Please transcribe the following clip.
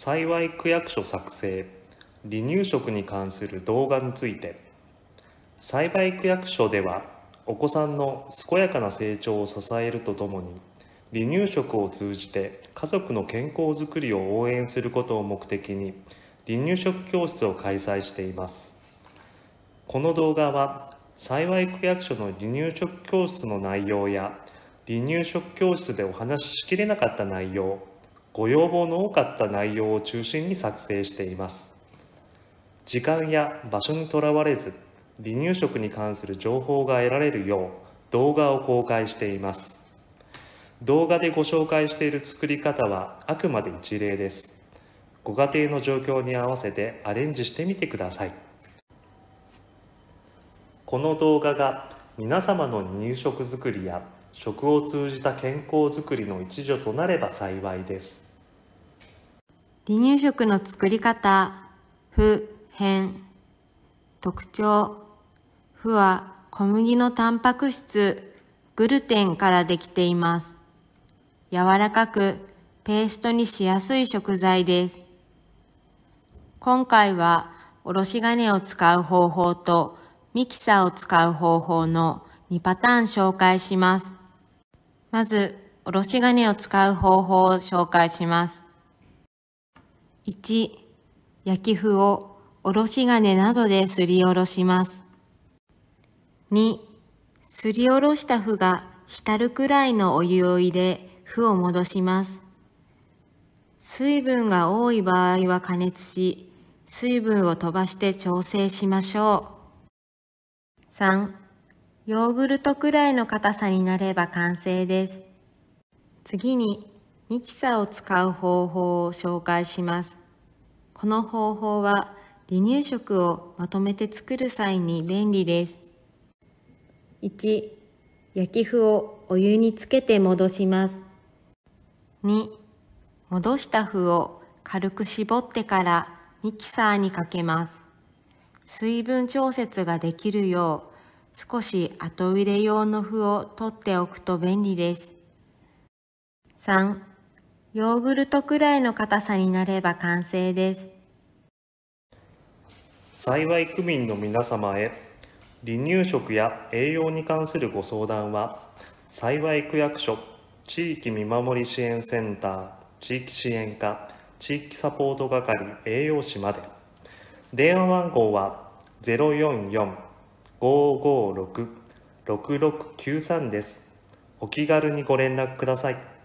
幸い区役所作成離乳食に関する動画について。幸い区役所ではお子さんの健やかな成長を支えるとともに離乳食を通じて家族の健康づくりを応援することを目的に離乳食教室を開催しています。この動画は幸い区役所の離乳食教室の内容や離乳食教室でお話ししきれなかった内容ご要望の多かった内容を中心に作成しています。時間や場所にとらわれず離乳食に関する情報が得られるよう動画を公開しています。動画でご紹介している作り方はあくまで一例です。ご家庭の状況に合わせてアレンジしてみてください。この動画が皆様の入食作りや食を通じた健康づくりの一助となれば幸いです。離乳食の作り方不変特徴麩は小麦のタンパク質グルテンからできています柔らかくペーストにしやすい食材です。今回はおろし金を使う方法とミキサーを使う方法の2パターン紹介します。まず、おろし金を使う方法を紹介します。1、焼き麩をおろし金などですりおろします。2、すりおろした麩が浸るくらいのお湯を入れ、負を戻します。水分が多い場合は加熱し、水分を飛ばして調整しましょう。3. ヨーグルトくらいの硬さになれば完成です。次にミキサーを使う方法を紹介します。この方法は離乳食をまとめて作る際に便利です。1. 焼き麩をお湯につけて戻します。2戻した麩を軽く絞ってからミキサーにかけます水分調節ができるよう少し後入れ用の麩を取っておくと便利です3ヨーグルトくらいの硬さになれば完成です幸い区民の皆様へ離乳食や栄養に関するご相談は幸い区役所地域見守り支援センター地域支援課地域サポート係栄養士まで。電話番号は044-556-6693です。お気軽にご連絡ください。